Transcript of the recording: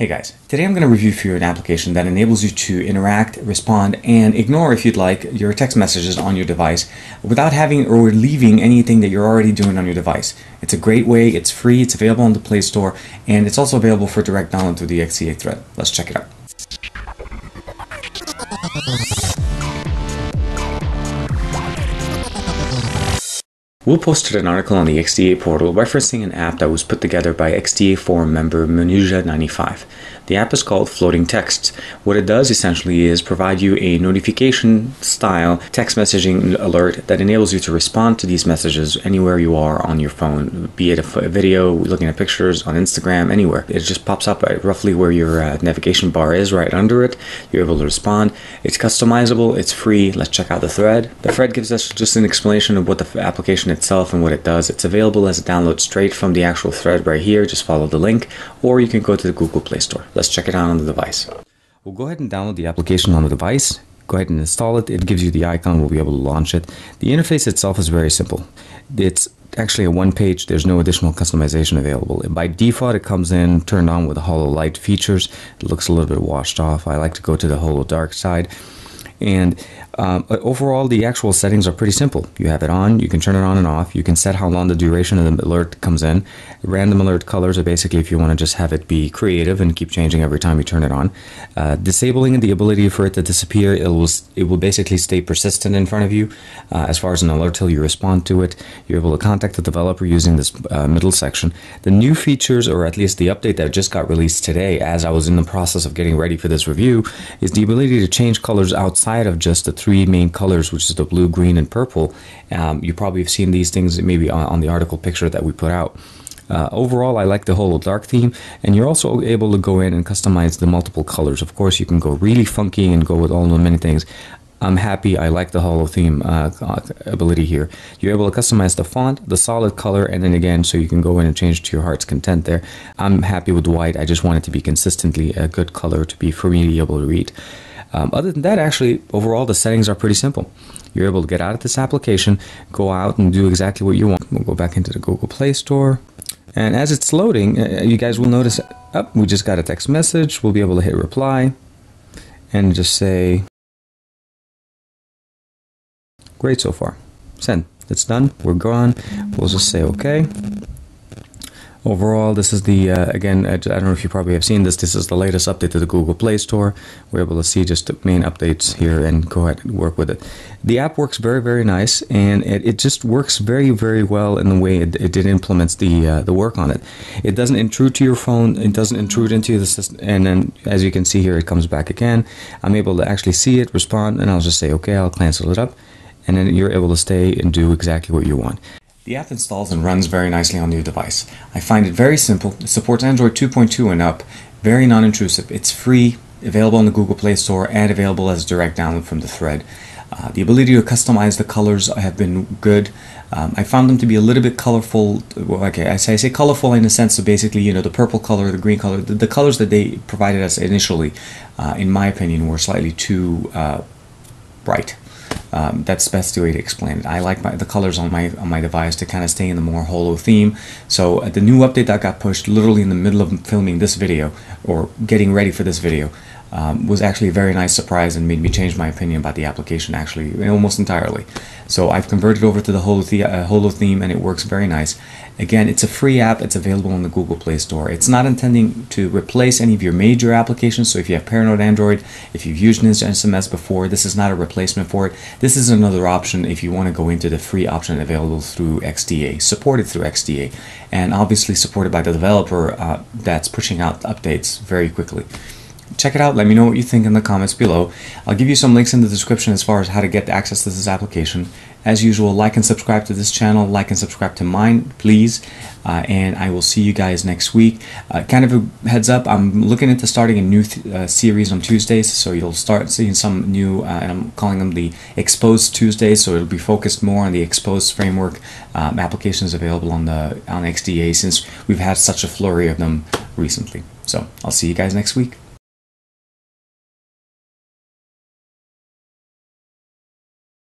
Hey guys, today I'm going to review for you an application that enables you to interact, respond, and ignore, if you'd like, your text messages on your device without having or leaving anything that you're already doing on your device. It's a great way, it's free, it's available on the Play Store, and it's also available for direct download through the XDA thread. Let's check it out. Will posted an article on the XDA portal referencing an app that was put together by XDA forum member manuja95. The app is called Floating Texts. What it does essentially is provide you a notification style text messaging alert that enables you to respond to these messages anywhere you are on your phone, be it a video, looking at pictures on Instagram, anywhere. It just pops up at roughly where your uh, navigation bar is, right under it. You're able to respond. It's customizable, it's free. Let's check out the thread. The thread gives us just an explanation of what the application itself and what it does. It's available as a download straight from the actual thread right here. Just follow the link, or you can go to the Google Play Store. Let's check it out on the device. We'll go ahead and download the application on the device. Go ahead and install it. It gives you the icon. We'll be able to launch it. The interface itself is very simple. It's actually a one page. There's no additional customization available. By default, it comes in turned on with the Holo Light features. It looks a little bit washed off. I like to go to the Holo Dark side. And um, overall, the actual settings are pretty simple. You have it on, you can turn it on and off, you can set how long the duration of the alert comes in. Random alert colors are basically if you want to just have it be creative and keep changing every time you turn it on. Uh, disabling the ability for it to disappear, it will, it will basically stay persistent in front of you uh, as far as an alert till you respond to it. You're able to contact the developer using this uh, middle section. The new features, or at least the update that just got released today as I was in the process of getting ready for this review, is the ability to change colors outside of just the three three main colors, which is the blue, green, and purple. Um, you probably have seen these things maybe on, on the article picture that we put out. Uh, overall, I like the Holo Dark theme, and you're also able to go in and customize the multiple colors. Of course, you can go really funky and go with all the many things. I'm happy. I like the Holo theme uh, ability here. You're able to customize the font, the solid color, and then again, so you can go in and change to your heart's content there. I'm happy with white. I just want it to be consistently a good color to be for me to be able to read. Um, other than that, actually, overall, the settings are pretty simple. You're able to get out of this application, go out and do exactly what you want. We'll go back into the Google Play Store. And as it's loading, uh, you guys will notice, oh, we just got a text message. We'll be able to hit reply and just say, great so far. Send. It's done. We're gone. We'll just say okay. Overall, this is the, uh, again, I don't know if you probably have seen this, this is the latest update to the Google Play Store. We're able to see just the main updates here and go ahead and work with it. The app works very, very nice, and it, it just works very, very well in the way it, it did implements the, uh, the work on it. It doesn't intrude to your phone, it doesn't intrude into the system, and then as you can see here, it comes back again. I'm able to actually see it, respond, and I'll just say, okay, I'll cancel it up and then you're able to stay and do exactly what you want. The app installs and runs very nicely on your device. I find it very simple. It supports Android 2.2 and up. Very non-intrusive. It's free, available on the Google Play Store, and available as a direct download from the thread. Uh, the ability to customize the colors have been good. Um, I found them to be a little bit colorful. Okay, I say, I say colorful in the sense of basically, you know, the purple color, the green color, the, the colors that they provided us initially, uh, in my opinion, were slightly too uh, bright. Um, that's the best way to explain it. I like my, the colors on my on my device to kind of stay in the more holo theme. So uh, the new update that got pushed literally in the middle of filming this video or getting ready for this video um, was actually a very nice surprise and made me change my opinion about the application actually almost entirely. So I've converted over to the Holo, the uh, Holo theme and it works very nice. Again, it's a free app. It's available in the Google Play Store. It's not intending to replace any of your major applications. So if you have Paranoid Android, if you've used SMS before, this is not a replacement for it. This is another option if you want to go into the free option available through XDA, supported through XDA, and obviously supported by the developer uh, that's pushing out updates very quickly check it out. Let me know what you think in the comments below. I'll give you some links in the description as far as how to get access to this application. As usual, like and subscribe to this channel, like and subscribe to mine, please. Uh, and I will see you guys next week. Uh, kind of a heads up, I'm looking into starting a new uh, series on Tuesdays, so you'll start seeing some new, uh, and I'm calling them the Xposed Tuesdays, so it'll be focused more on the Xposed framework um, applications available on the on XDA since we've had such a flurry of them recently. So I'll see you guys next week.